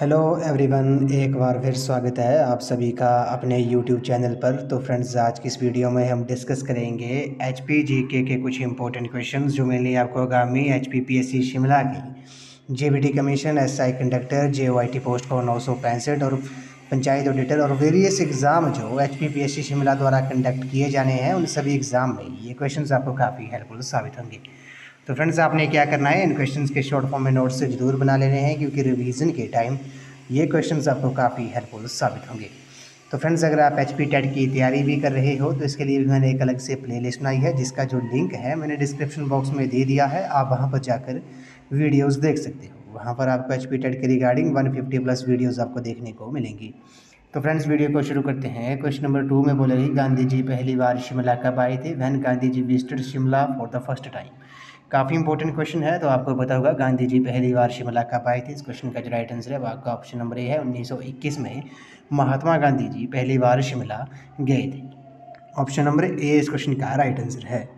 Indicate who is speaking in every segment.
Speaker 1: Hello everyone एक बार फिर स्वागत है आप सभी का अपने यूट्यूब चैनल पर। तो फ्रेंड्स आज की इस वीडियो में हम डिस्कस करेंगे एच पी के के कुछ इंपॉर्टेंट क्वेश्चंस जो मेनली आपको आगामी H P P S C Shimla की J B T commission S I conductor J O I T post को नौ सौ पैंसठ और पंचायत ऑडिटर और वेरियस एग्ज़ाम जो H P P S C Shimla द्वारा कंडक्ट किए जाने हैं, उन सभी एग्ज़ाम में ये क्वेश्चन आपको काफ़ी हेल्पफुल साबित होंगे। तो फ्रेंड्स आपने क्या करना है? इन क्वेश्चन के शॉर्ट फॉर्म में नोट्स ज़रूर बना लेने हैं, क्योंकि रिविज़न के टाइम ये क्वेश्चन आपको काफ़ी हेल्पफुल साबित होंगे। तो फ्रेंड्स अगर आप एच पी टेट की तैयारी भी कर रहे हो तो इसके लिए भी मैंने एक अलग से प्ले लिस्ट बनाई है, जिसका जो लिंक है, मैंने डिस्क्रिप्शन बॉक्स में दे दिया है। आप वहाँ पर जाकर वीडियोज़ देख सकते हो। वहाँ पर आपको एच पी टेट के regarding one fifty plus videos आपको देखने को मिलेंगी। तो फ्रेंड्स वीडियो को शुरू करते हैं। क्वेश्चन नंबर टू में बोले गांधी जी पहली बार शिमला कब आए थे? When Gandhi ji visited Shimla for the first time काफ़ी इंपॉर्टेंट क्वेश्चन है तो आपको पता होगा गांधी जी पहली बार शिमला कब आए थे? इस क्वेश्चन का जो राइट आंसर है आपका ऑप्शन नंबर ए है 1921 में महात्मा गांधी जी पहली बार शिमला गए थे। ऑप्शन नंबर ए इस क्वेश्चन का राइट आंसर है।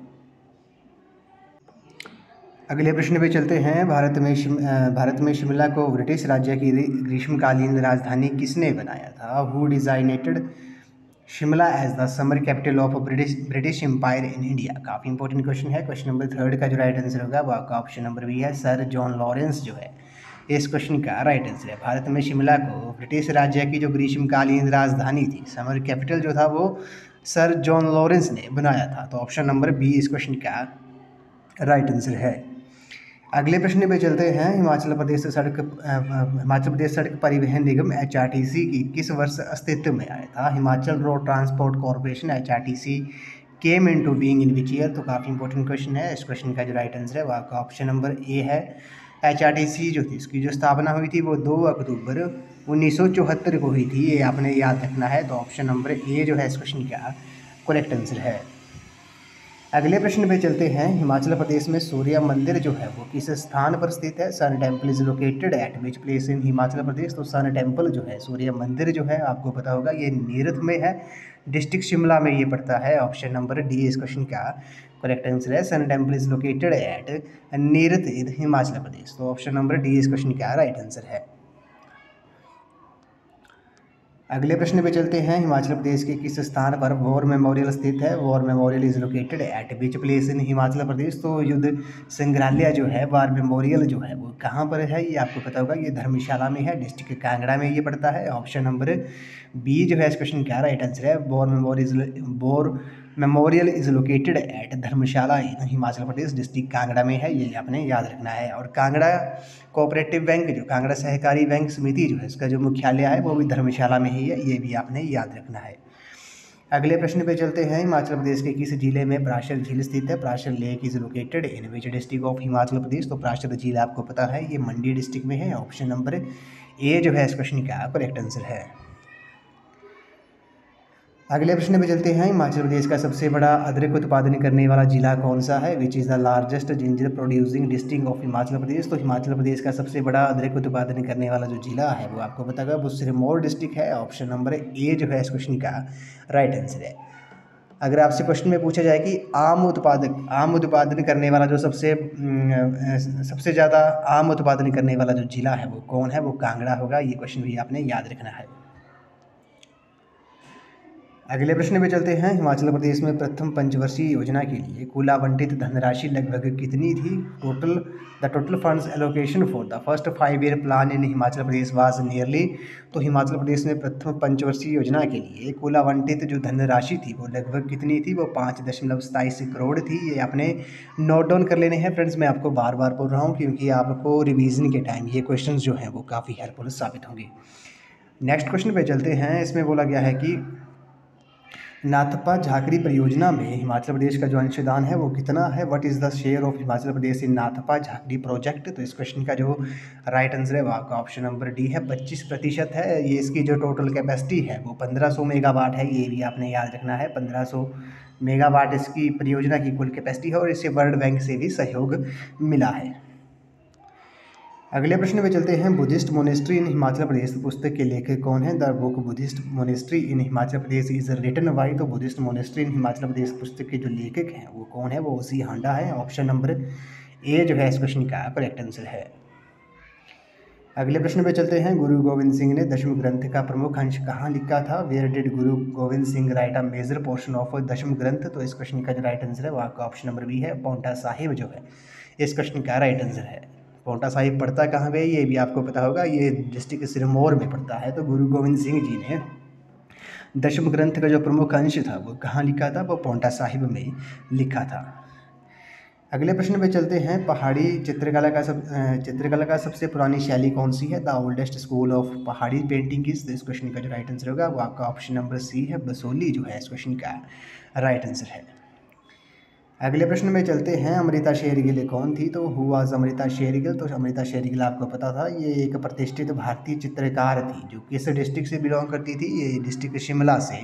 Speaker 1: अगले प्रश्न पे चलते हैं। भारत में शिम, भारत में शिमला को ब्रिटिश राज्य की ग्रीष्मकालीन राजधानी किसने बनाया था? Who designated Shimla as the summer capital of British British empire in India काफ़ी इंपॉर्टेंट क्वेश्चन है। क्वेश्चन नंबर थर्ड का जो राइट आंसर होगा, वो आपका ऑप्शन नंबर बी है सर जॉन लॉरेंस जो है। इस क्वेश्चन का राइट आंसर है। भारत में शिमला को ब्रिटिश राज्य की जो ग्रीष्मकालीन राजधानी थी समर कैपिटल जो था वो सर जॉन लॉरेंस ने बनाया था। तो ऑप्शन नंबर बी इस क्वेश्चन का राइट आंसर है। अगले प्रश्न पे चलते हैं। हिमाचल प्रदेश सड़क हिमाचल प्रदेश सड़क परिवहन निगम एचआरटीसी की किस वर्ष अस्तित्व में आया था? Himachal road transport corporation H R T C came into being in which year तो काफ़ी इंपॉर्टेंट क्वेश्चन है। इस क्वेश्चन का जो राइट आंसर है, वो आपका ऑप्शन नंबर ए है। एचआरटीसी जो थी, इसकी जो स्थापना हुई थी, वो दो अक्टूबर उन्नीस सौ चौहत्तर को हुई थी। ये आपने याद रखना है। तो ऑप्शन नंबर ए जो है, इस क्वेश्चन का करेक्ट आंसर है। अगले प्रश्न पे चलते हैं। हिमाचल प्रदेश में सूर्य मंदिर जो है, वो किस स्थान पर स्थित है? Sun temple is located at which place in Himachal Pradesh? तो सन टेंपल जो है, सूर्य मंदिर जो है, आपको पता होगा, ये नीरथ में है। डिस्ट्रिक्ट शिमला में ये पड़ता है। ऑप्शन नंबर डी इस क्वेश्चन का करेक्ट आंसर है। Sun temple is located at Nirath Himachal Pradesh. तो ऑप्शन नंबर डी इस क्वेश्चन का राइट आंसर है। अगले प्रश्न पे चलते हैं। हिमाचल प्रदेश के किस स्थान पर वॉर मेमोरियल स्थित है? War memorial is located at which place in Himachal Pradesh? तो युद्ध संग्रहालय जो है, वॉर मेमोरियल जो है, वो कहाँ पर है? ये आपको पता होगा, ये धर्मशाला में है, डिस्ट्रिक्ट कांगड़ा में ये पड़ता है। ऑप्शन नंबर बी जो है, इस क्वेश्चन का राइट आंसर है। War memorial, war memorial is located at Dharamshala in Himachal Pradesh district Kangra में है। ये आपने याद रखना है। और कांगड़ा कोऑपरेटिव बैंक जो कांगड़ा सहकारी बैंक समिति जो है, इसका जो मुख्यालय है, वो भी धर्मशाला में ही है। ये भी आपने याद रखना है। अगले प्रश्न पे चलते हैं। हिमाचल प्रदेश के किस ज़िले में प्राशर झील स्थित है? Prashar lake is located in which district of Himachal Pradesh तो प्राशर झील आपको पता है, ये मंडी डिस्ट्रिक्ट में है। ऑप्शन नंबर ए जो है, इस क्वेश्चन का करेक्ट आंसर है। अगले प्रश्न पे चलते हैं। हिमाचल प्रदेश का सबसे बड़ा अदरक उत्पादन करने वाला जिला कौन सा है? Which is the largest ginger producing district of Himachal Pradesh. तो हिमाचल प्रदेश का सबसे बड़ा अदरक उत्पादन करने वाला जो जिला है, वो आपको बतागा वो सिरमौर डिस्ट्रिक्ट है। ऑप्शन नंबर ए जो है इस क्वेश्चन का राइट आंसर है। अगर आपसे क्वेश्चन में पूछा जाए कि आम उत्पादक, आम उत्पादन करने वाला जो सबसे सबसे ज़्यादा आम उत्पादन करने वाला जो जिला है, वो कौन है? वो कांगड़ा होगा। ये क्वेश्चन भी आपने याद रखना है। अगले प्रश्न पे चलते हैं। हिमाचल प्रदेश में प्रथम पंचवर्षीय योजना के लिए कुल आवंटित धनराशि लगभग कितनी थी? Total the total funds allocation for the first five year plan in Himachal Pradesh was nearly तो हिमाचल प्रदेश में प्रथम पंचवर्षीय योजना के लिए कुल आवंटित जो धनराशि थी, वो लगभग कितनी थी? वो पाँच दशमलव सताईस करोड़ थी। ये आपने नोट डाउन कर लेने हैं फ्रेंड्स मैं आपको बार बार बोल रहा हूँ क्योंकि आपको रिविज़न के टाइम ये क्वेश्चन जो हैं वो काफ़ी हेल्पफुल साबित होंगे। नेक्स्ट क्वेश्चन पे चलते हैं। इसमें बोला गया है कि नाथपा झाकरी परियोजना में हिमाचल प्रदेश का जो अंशदान है वो कितना है? What is the share of Himachal Pradesh in Nathpa Jhakri project तो इस क्वेश्चन का जो राइट आंसर है वो आपका ऑप्शन नंबर डी है। पच्चीस प्रतिशत है। ये इसकी जो टोटल कैपेसिटी है वो पंद्रह सौ मेगावाट है। ये भी आपने याद रखना है। पंद्रह सौ मेगावाट इसकी परियोजना की कुल कैपेसिटी है और इसे वर्ल्ड बैंक से भी सहयोग मिला है। अगले प्रश्न पे चलते हैं। Buddhist monastery in Himachal Pradesh पुस्तक के लेखक कौन है? The book Buddhist monastery in Himachal Pradesh is written by तो Buddhist monastery in Himachal Pradesh पुस्तक के जो लेखक हैं, वो कौन है? वो उसी हांडा है। ऑप्शन नंबर ए जो है, इस क्वेश्चन का करेक्ट आंसर है। अगले प्रश्न पे चलते हैं। गुरु गोविंद सिंह ने दशम ग्रंथ का प्रमुख अंश कहाँ लिखा था? Where did Guru Gobind Singh write a major portion of Dasam Granth? तो इस क्वेश्चन का जो राइट आंसर है वहाँ का ऑप्शन नंबर बी है। पौंटा साहिब जो है, इस क्वेश्चन का राइट आंसर है। पौंटा साहिब पढ़ता कहाँ पे ये भी आपको पता होगा, ये डिस्ट्रिक्ट सिरमौर में पड़ता है तो गुरु गोविंद सिंह जी ने दशम ग्रंथ का जो प्रमुख अंश था, वो कहाँ लिखा था? वो पौंटा साहिब में लिखा था। अगले प्रश्न पे चलते हैं, पहाड़ी चित्रकला का सब चित्रकला का सबसे पुरानी शैली कौन सी है? The oldest school of Pahari painting is इस क्वेश्चन का जो राइट आंसर होगा, वो आपका ऑप्शन नंबर सी है, बसोली जो है इस क्वेश्चन का राइट आंसर है। अगले प्रश्न में चलते हैं, अमृता शेरगिल कौन थी? तो हुआ अमृता शेरगिल? तो अमृता शेरगिल आपको पता था, ये एक प्रतिष्ठित भारतीय चित्रकार थी, जो किस डिस्ट्रिक्ट से बिलोंग करती थी? ये डिस्ट्रिक्ट शिमला से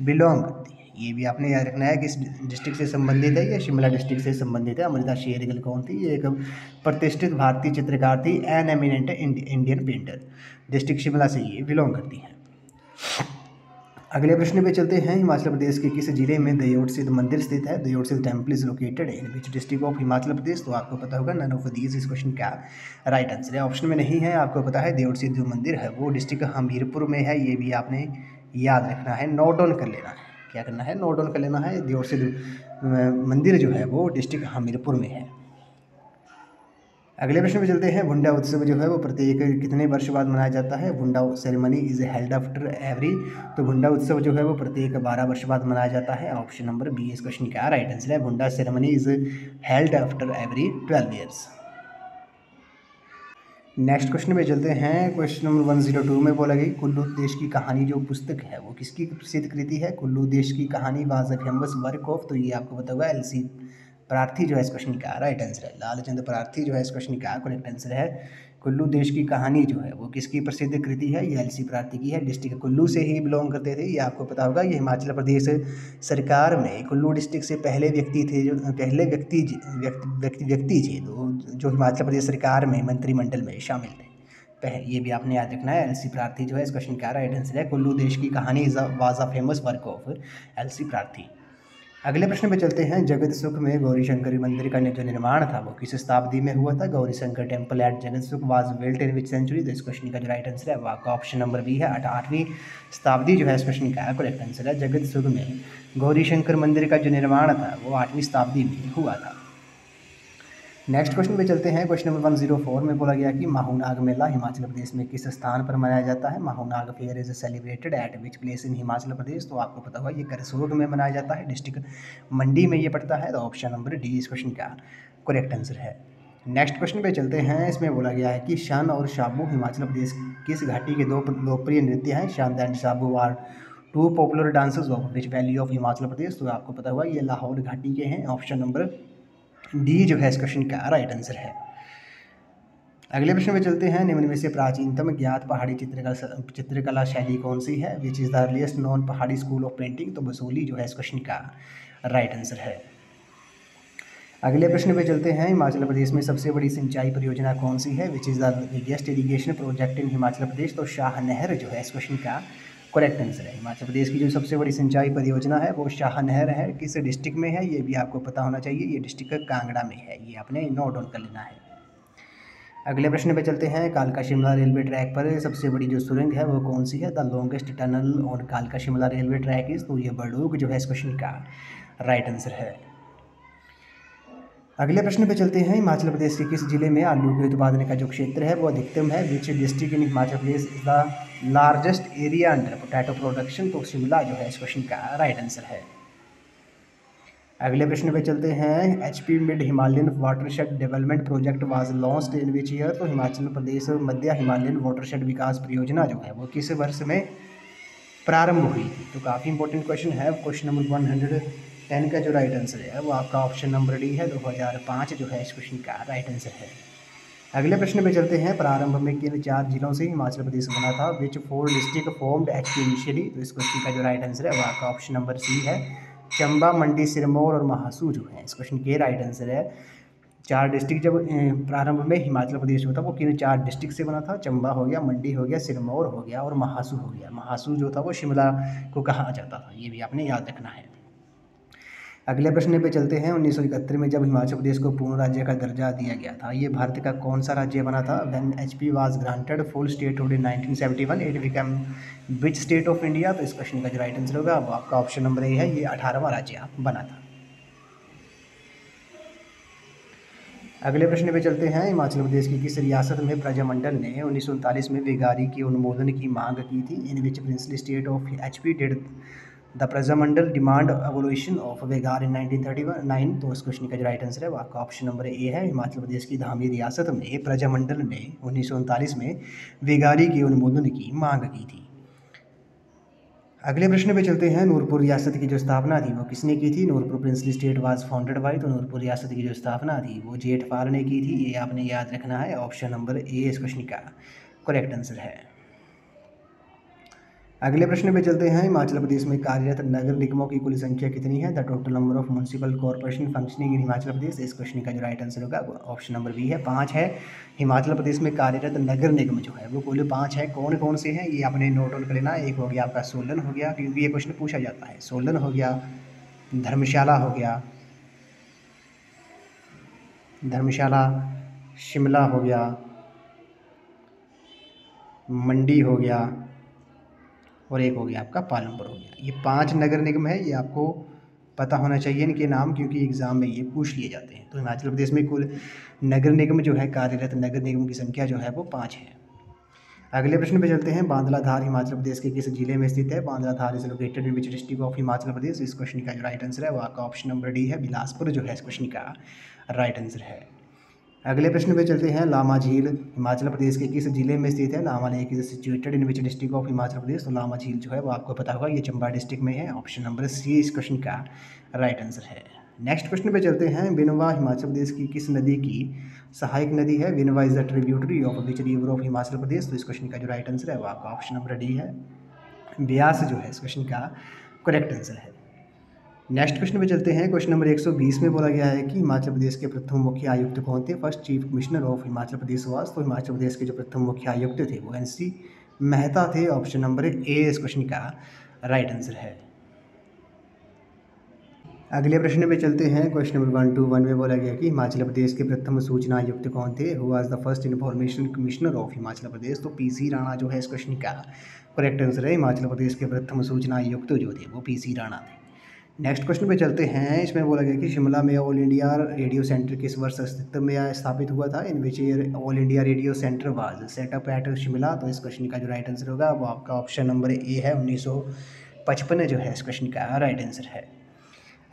Speaker 1: बिलोंग करती है। ये भी आपने याद रखना है किस डिस्ट्रिक्ट से संबंधित है या शिमला डिस्ट्रिक्ट से संबंधित है? अमृता शेरगिल कौन थी? ये एक प्रतिष्ठित भारतीय चित्रकार थी an eminent Indian painter district Shimla से ये बिलोंग करती हैं। अगले प्रश्न पे चलते हैं। हिमाचल प्रदेश के किस ज़िले में दयोट सिद्ध मंदिर स्थित है? Deot Sidh temple is located in which district of Himachal Pradesh? तो आपको पता होगा नन ऑफ़ दीज इस क्वेश्चन का राइट आंसर है। ऑप्शन में नहीं है, आपको पता है दयोट सिद्ध जो मंदिर है, वो डिस्ट्रिक्ट हमीरपुर में है। ये भी आपने याद रखना है नोट डाउन कर लेना। है क्या करना है? नोट डाउन कर लेना है। दयोट सिद्ध मंदिर जो है, वो डिस्ट्रिक्ट हमीरपुर में है। अगले प्रश्न में चलते हैं। भुंडा उत्सव जो है, वो प्रत्येक कितने वर्ष बाद मनाया जाता है? Bhunda ceremony is held after every तो भुंडा उत्सव जो है, वो प्रत्येक बारह वर्ष बाद मनाया जाता है। ऑप्शन नंबर बी इस क्वेश्चन का राइट आंसर है Bhunda ceremony is held after every twelve years next question में चलते हैं। Question number one zero two में बोला गई कुल्लू देश की कहानी जो पुस्तक है, वो किसकी प्रसिद्ध कृति है? Kullu Desh Ki Kahani was famous work of तो ये आपको पता होगा एल सी प्रार्थी जो है इस क्वेश्चन का राइट आंसर है लालचंद प्रार्थी जो है इस क्वेश्चन का करेक्ट आंसर है कुल्लू देश की कहानी जो है, वो किसकी प्रसिद्ध कृति है? ये एलसी प्रार्थी की है। डिस्ट्रिक्ट कुल्लू से ही बिलोंग करते थे। ये आपको पता होगा, ये हिमाचल प्रदेश सरकार में कुल्लू डिस्ट्रिक्ट से पहले व्यक्ति थे जो, पहले व्यक्ति व्यक्ति व्यक्ति थे जो हिमाचल प्रदेश सरकार में मंत्रिमंडल में शामिल थे। पहले ये भी आपने याद रखना है, एलसी प्रार्थी जो है इस क्वेश्चन का राइट आंसर है Kullu Desh Ki Kahani was a famous work of LC Prarthi. अगले प्रश्न पे चलते हैं। जगत सुख में गौरी शंकर मंदिर का जो निर्माण था। वो किस शताब्दी में हुआ था? Gauri Shankar temple at Jagat Sukh was built in which century तो इस क्वेश्चन का जो राइट आंसर है वो आपका ऑप्शन नंबर बी है आठवीं शताब्दी जो है, इस क्वेश्चन का करेक्ट आंसर है। जगत सुख में गौरी शंकर मंदिर का जो निर्माण था, वो आठवीं शताब्दी में हुआ था। नेक्स्ट क्वेश्चन पे चलते हैं। Question number one zero four में बोला गया कि माहूनाग मेला हिमाचल प्रदेश में किस स्थान पर मनाया जाता है? Mahunag fair is celebrated at which place in Himachal Pradesh? तो आपको पता होगा, ये करसोग में मनाया जाता है। डिस्ट्रिक्ट मंडी में ये पड़ता है। तो ऑप्शन नंबर डी इस क्वेश्चन का करेक्ट आंसर है। नेक्स्ट क्वेश्चन पे चलते हैं। इसमें बोला गया है कि शान और शाबू हिमाचल प्रदेश किस घाटी के दो लोकप्रिय नृत्य हैं? Shan and Shabu are two popular dances of which valley of Himachal Pradesh? तो आपको पता हुआ ये लाहौर घाटी के हैं। ऑप्शन नंबर डी जो है इस क्वेश्चन का राइट आंसर है। अगले प्रश्न में चलते हैं। निम्न में से प्राचीनतम ज्ञात पहाड़ी चित्रकला चित्रकला शैली कौन सी है? Which is the earliest non Pahari school of painting तो बसोली जो है इस क्वेश्चन का राइट आंसर है। अगले प्रश्न पे चलते हैं। हिमाचल प्रदेश में सबसे बड़ी सिंचाई परियोजना कौन सी है? Which is the biggest irrigation project in Himachal Pradesh? तो शाह नहर जो है इस क्वेश्चन का करेक्ट आंसर है। हिमाचल प्रदेश की जो सबसे बड़ी सिंचाई परियोजना है, वो शाह नहर है। किस डिस्ट्रिक्ट में है, ये भी आपको पता होना चाहिए। ये डिस्ट्रिक्ट कांगड़ा में है। ये आपने नोट डाउन कर लेना है। अगले प्रश्न पे चलते हैं। कालका शिमला रेलवे ट्रैक पर सबसे बड़ी जो सुरंग है, वो कौन सी है? द लॉन्गेस्ट टनल ऑन कालका शिमला रेलवे ट्रैक इज़ तो ये बड़ूक जो है इस क्वेश्चन का राइट आंसर है। अगले प्रश्न पे चलते हैं। हिमाचल प्रदेश के किस ज़िले में आलू के उत्पादन का जो क्षेत्र है, वो अधिकतम है? Which district in Himachal Pradesh is the largest area under potato production. तो शिमला जो है, इस क्वेश्चन का राइट आंसर है। अगले प्रश्न पे चलते हैं। H P mid Himalayan watershed development project was launch in which year तो हिमाचल प्रदेश मध्य हिमालयन वाटरशेड विकास परियोजना जो है, वो किस वर्ष में प्रारंभ हुई तो काफ़ी इंपॉर्टेंट क्वेश्चन है। Question number one hundred ten का जो राइट आंसर है, वो आपका ऑप्शन नंबर डी है, दो हज़ार पाँच जो है इस क्वेश्चन का राइट आंसर है। अगले प्रश्न पे चलते हैं। प्रारंभ में किन चार जिलों से हिमाचल प्रदेश बना था? Which four district formed H initially तो इस क्वेश्चन का जो राइट आंसर है, वो आपका ऑप्शन नंबर सी है। चंबा, मंडी, सिरमौर और महासू जो है, इस क्वेश्चन के राइट आंसर है। चार डिस्ट्रिक्ट जब प्रारंभ में हिमाचल प्रदेश में था वो किन चार डिस्ट्रिक्ट से बना था? चंबा हो गया, मंडी हो गया, सिरमौर हो गया और महासू हो गया। महासू जो था, वो शिमला को कहा जाता था, ये भी आपने याद रखना है। अगले प्रश्न पे चलते हैं। उन्नीस में जब हिमाचल प्रदेश को पूर्ण राज्य का दर्जा दिया गया था, ये भारत का कौन सा राज्य बना था? When H P was granted full statehood in 1971 it become which state of India तो इस क्वेश्चन का जो राइट आंसर होगा वो आपका ऑप्शन नंबर ए है, ये अठारहवा राज्य बना था। अगले प्रश्न पे चलते हैं। हिमाचल प्रदेश की किस रियासत में प्रजामंडल ने उन्नीस सौ उनतालीस में बेगारी के उन्मोदन की मांग की थी? In which princely state of H P did the Prajamandal demand evolution of begar in 1939 तो इस क्वेश्चन का जो राइट आंसर है, वो आपका ऑप्शन नंबर ए है, हिमाचल प्रदेश की धामी रियासत में प्रजामंडल ने उन्नीस सौ उनतालीस में वेगारी के अनुमोदन की मांग की थी। अगले प्रश्न पे चलते हैं, नूरपुर रियासत की जो स्थापना थी, वो किसने की थी? Nurpur princely state was founded by तो नूरपुर रियासत की जो स्थापना थी, वो जेठपाल ने की थी, ये आपने याद रखना है ऑप्शन नंबर ए इस क्वेश्चन का करेक्ट आंसर है। अगले प्रश्न पे चलते हैं। हिमाचल प्रदेश में कार्यरत नगर निगमों की कुल संख्या कितनी है? The total number of municipal corporation functioning in Himachal Pradesh इस क्वेश्चन का जो राइट आंसर होगा ऑप्शन नंबर बी है। पाँच है। हिमाचल प्रदेश में कार्यरत नगर निगम जो है, वो कुल पाँच है। कौन कौन से हैं? ये आपने नोट ऑन कर लेना। एक हो गया आपका सोलन हो गया, क्योंकि ये क्वेश्चन पूछा जाता है। सोलन हो गया, धर्मशाला हो गया, धर्मशाला, शिमला हो गया, मंडी हो गया और एक हो गया आपका पालमपुर हो गया। ये पाँच नगर निगम है, ये आपको पता होना चाहिए इनके नाम, क्योंकि एग्ज़ाम में ये पूछ लिए जाते हैं। तो हिमाचल प्रदेश में कुल नगर निगम जो है, कार्यरत नगर निगम की संख्या जो है, वो पाँच है। अगले प्रश्न पे चलते हैं। बांदलाधार हिमाचल प्रदेश के किस ज़िले में स्थित है? Bandladhar is located in which district of Himachal Pradesh. इस क्वेश्चन का जो राइट आंसर है, वो आपका ऑप्शन नंबर डी है। बिलासपुर जो है, इस क्वेश्चन का राइट आंसर है। अगले प्रश्न पे चलते हैं, लामा झील, हिमाचल प्रदेश के किस ज़िले में स्थित है? Lama lake is situated in which district of Himachal Pradesh तो लामा झील जो है वो आपको पता होगा, ये चंबा डिस्ट्रिक्ट में है ऑप्शन नंबर सी इस क्वेश्चन का राइट आंसर है। नेक्स्ट क्वेश्चन पे चलते हैं बिनवा हिमाचल प्रदेश की किस नदी की सहायक नदी है? Binwa is the tributary of which river of Himachal Pradesh तो इस क्वेश्चन का जो राइट आंसर है वो आपका ऑप्शन नंबर डी है। ब्यास जो है इस क्वेश्चन का करेक्ट आंसर है। नेक्स्ट क्वेश्चन पे चलते हैं। क्वेश्चन नंबर 120 में बोला गया है कि हिमाचल प्रदेश के प्रथम मुख्य आयुक्त कौन थे? First chief commissioner of Himachal Pradesh was तो हिमाचल प्रदेश के जो प्रथम मुख्य आयुक्त थे वो एन सी मेहता थे। ऑप्शन नंबर ए इस क्वेश्चन का राइट आंसर है। अगले प्रश्न पे चलते हैं। Question number one two one में बोला गया कि हिमाचल प्रदेश के प्रथम सूचना आयुक्त कौन थे? Who was the first information commissioner of Himachal Pradesh तो पीसी राणा जो है इस क्वेश्चन का करेक्ट आंसर है। हिमाचल प्रदेश के प्रथम सूचना आयुक्त जो थे वो पीसी राणा थे। नेक्स्ट क्वेश्चन पे चलते हैं। इसमें बोला गया कि शिमला में ऑल इंडिया रेडियो सेंटर किस वर्ष अस्तित्व में स्थापित हुआ था? In which year All India Radio centre was set up at Shimla तो इस क्वेश्चन का जो राइट आंसर होगा, वो आपका ऑप्शन नंबर ए है, उन्नीस पचपन जो है, इस क्वेश्चन का राइट आंसर है।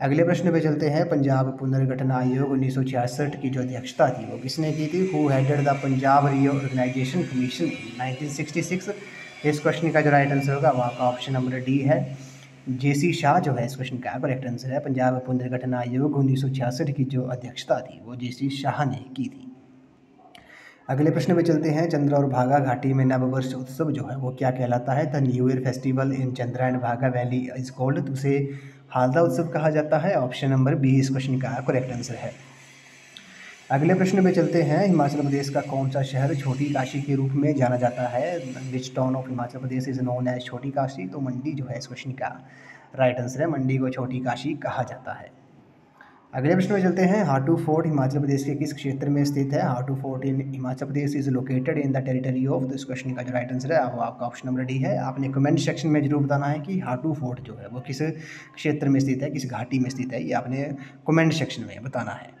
Speaker 1: अगले प्रश्न पे चलते हैं। पंजाब पुनर्गठन आयोग उन्नीस सौ छियासठ की जो अध्यक्षता थी, वो किसने की थी? Who headed the Punjab reorganisation commission 1966 इस क्वेश्चन का जो राइट आंसर होगा, वो आपका ऑप्शन नंबर डी है। जेसी शाह जो है इस क्वेश्चन का करेक्ट आंसर है। पंजाब पुनर्गठन आयोग उन्नीस सौ छियासठ की जो अध्यक्षता थी, वो जे सी शाह ने की थी। अगले प्रश्न में चलते हैं। चंद्र और भागा घाटी में नववर्ष उत्सव जो है, वो क्या कहलाता है? The new year festival in Chandra and Bhaga valley is called, उसे हालदा उत्सव कहा जाता है। ऑप्शन नंबर बी इस क्वेश्चन का करेक्ट आंसर है। अगले प्रश्न पे चलते हैं। हिमाचल प्रदेश का कौन सा शहर छोटी काशी के रूप में जाना जाता है? Which town of Himachal Pradesh is known as Chhoti Kashi? तो मंडी जो है इस क्वेश्चन का राइट आंसर है। मंडी को छोटी काशी कहा जाता है। अगले प्रश्न में चलते हैं। हाटू फोर्ट हिमाचल प्रदेश के किस क्षेत्र में स्थित है? Hatu fort in Himachal Pradesh is located in the territory of this question का जो राइट आंसर है, वो आपका ऑप्शन नंबर डी है। आपने कमेंट सेक्शन में ज़रूर बताना है कि हाटू फोर्ट जो है, वो किस क्षेत्र में स्थित है, किस घाटी में स्थित है, ये आपने कमेंट सेक्शन में बताना है।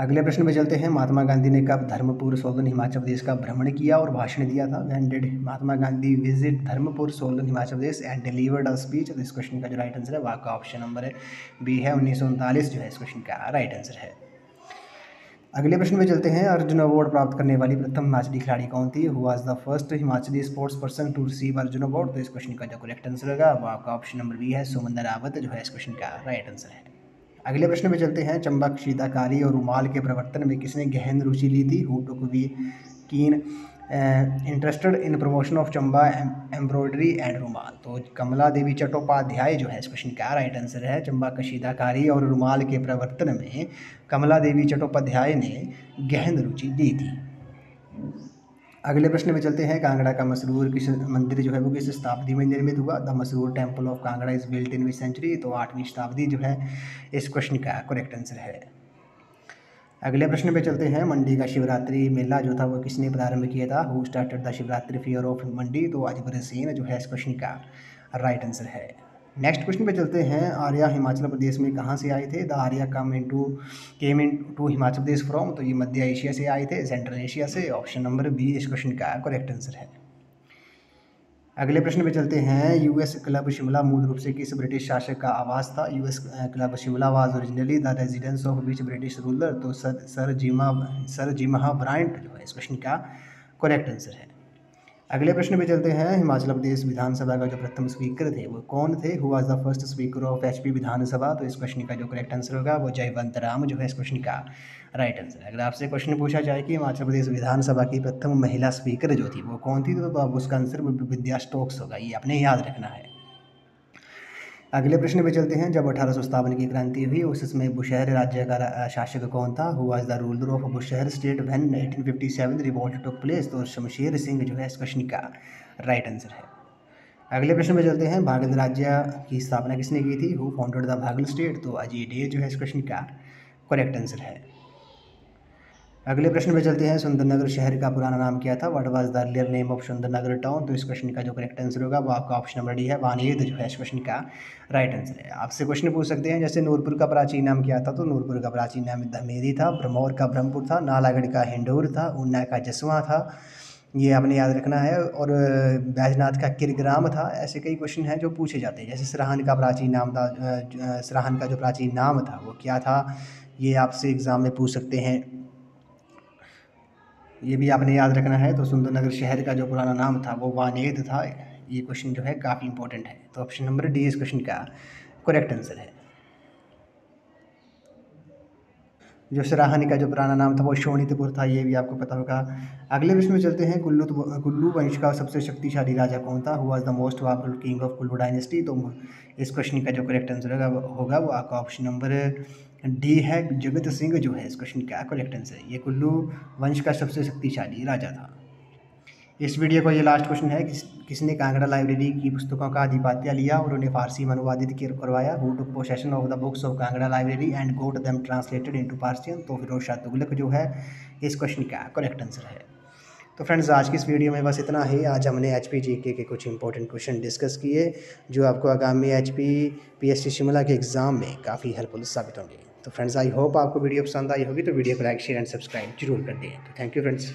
Speaker 1: अगले प्रश्न में चलते हैं। महात्मा गांधी ने कब धर्मपुर सोलन हिमाचल प्रदेश का भ्रमण किया और भाषण दिया था? When did Mahatma Gandhi visit Dharampur Solan Himachal Pradesh and delivered a speech इस क्वेश्चन का जो राइट आंसर है वहाँ का ऑप्शन नंबर है बी है, उन्नीस सौ उनतालीस जो है, इस क्वेश्चन का राइट आंसर है। अगले प्रश्न में चलते हैं। अर्जुन अवार्ड प्राप्त करने वाली प्रथम हिमाचली खिलाड़ी कौन थी? Who was the first Himachali sports person to receive Arjun award तो इस क्वेश्चन का जो करेक्ट आंसर होगा वो आपका ऑप्शन नंबर बी है, सुमंदर रावत जो है, इस क्वेश्चन का राइट आंसर है। अगले प्रश्न में चलते हैं। चंबक शीताकारी और रुमाल के प्रवर्तन में किसने गहन रुचि ली थी? Who took we keen interested in promotion of Chamba embroidery and rumal. तो कमला देवी चट्टोपाध्याय जो है, इस क्वेश्चन का राइट आंसर है। चंबा कशीदाकारी और रुमाल के प्रवर्तन में कमला देवी चट्टोपाध्याय ने गहन रुचि दी थी। अगले प्रश्न में चलते हैं। कांगड़ा का मसरूर किस मंदिर जो है, वो किस शताब्दी में निर्मित हुआ? The Masrur temple of Kangra is built in century तो आठवीं शताब्दी जो है, इस क्वेश्चन का करेक्ट आंसर है। अगले प्रश्न पे चलते हैं। मंडी का शिवरात्रि मेला जो था, वो किसने प्रारंभ किया था? Who started the Shivratri fair of Mandi तो अजबर सेन जो है, इस क्वेश्चन का राइट आंसर है। नेक्स्ट क्वेश्चन पे चलते हैं। आर्या हिमाचल प्रदेश में कहाँ से आए थे? The Arya come into came into Himachal Pradesh from तो ये मध्य एशिया से आए थे सेंट्रल एशिया से। ऑप्शन नंबर बी इस क्वेश्चन का करेक्ट आंसर है। अगले प्रश्न पे चलते हैं। यूएस क्लब शिमला मूल रूप से किस ब्रिटिश शासक का आवास था? US club Shimla was originally the residence of which British ruler तो सर सर जीमा, सर जिमा ब्रांट जो है इस क्वेश्चन का करेक्ट आंसर है। अगले प्रश्न पे चलते हैं। हिमाचल प्रदेश विधानसभा का जो प्रथम स्पीकर थे, वो कौन थे? Who was the first speaker of HP Vidhan Sabha? तो इस क्वेश्चन का जो करेक्ट आंसर होगा, वो जयवंत राम जो है इस क्वेश्चन का राइट आंसर अगर आपसे क्वेश्चन पूछा जाए कि हिमाचल प्रदेश विधानसभा की प्रथम महिला स्पीकर जो थी, वो कौन थी? तो उसका आंसर विद्या स्टोक्स होगा। ये आपने याद रखना है। अगले प्रश्न पे चलते हैं। जब अठारह की क्रांति हुई उस समय बुशहर राज्य का शासक कौन था? Who was the ruler of Bushahr state when 1857 revolt took place तो शमशेर सिंह जो है, इस क्वेश्चन का राइट आंसर है। अगले प्रश्न पे चलते हैं। भागल राज्य की स्थापना किसने की थी? Who founded the Bhagal state तो अजय डे जो है, इस क्वेश्चन का करेक्ट आंसर है। अगले प्रश्न पे चलते हैं। सुंदरनगर शहर का पुराना नाम क्या था? What was the earlier name of Sundernagar town तो इस क्वेश्चन का जो करेक्ट आंसर होगा, वो आपका ऑप्शन नंबर डी है। वानियद जो है इस क्वेश्चन का राइट आंसर है। आपसे क्वेश्चन पूछ सकते हैं। जैसे नूरपुर का प्राचीन नाम क्या था? तो नूरपुर का प्राचीन नाम धमेरी था ब्रह्मौर का ब्रह्मपुर था, नालागढ़ का हिंडोर था, ऊना का जसवा था। ये आपने याद रखना है। और बैजनाथ का किरग्राम था। ऐसे कई क्वेश्चन हैं जो पूछे जाते हैं। जैसे सराहन का प्राचीन नाम था सराहन का जो प्राचीन नाम था, वो क्या था? ये आपसे एग्ज़ाम में पूछ सकते हैं। ये भी आपने याद रखना है तो सुंदरनगर शहर का जो पुराना नाम था, वो वानेद था। ये क्वेश्चन जो है काफ़ी इंपॉर्टेंट है। तो ऑप्शन नंबर डी इस क्वेश्चन का करेक्ट आंसर है। जो सराहनी का जो पुराना नाम था, वो शोणितपुर था, ये भी आपको पता होगा। अगले प्रश्न में चलते हैं। कुल्लू कुल्लू वंश का सबसे शक्तिशाली राजा कौन था? Who is the most powerful king of Kullu dynasty तो इस क्वेश्चन का जो करेक्ट आंसर होगा होगा वो आपका ऑप्शन नंबर डी है, जगत सिंह जो है। इस क्वेश्चन का करेक्ट आंसर है। ये कुल्लू वंश का सबसे शक्तिशाली राजा था। इस वीडियो का ये लास्ट क्वेश्चन है, किस, किसने कांगड़ा लाइब्रेरी की पुस्तकों का अधिपात्य लिया और उन्हें फारसी में अनुवादित करवाया? Who took possession of the books of Kangra library and got them translated into Persian तो फिरोज शाह तुगलक जो है, इस क्वेश्चन का करेक्ट आंसर है। तो फ्रेंड्स आज की इस वीडियो में बस इतना ही। आज हमने एच पी के कुछ इंपॉर्टेंट क्वेश्चन डिस्कस किए, जो आपको आगामी H P P S C Shimla के एग्ज़ाम में काफ़ी हेल्पफुल साबित होंगे। तो फ्रेंड्स आई होप आपको वीडियो पसंद आई होगी तो वीडियो को लाइक शेयर एंड सब्सक्राइब ज़रूर कर दें। तो थैंक यू फ्रेंड्स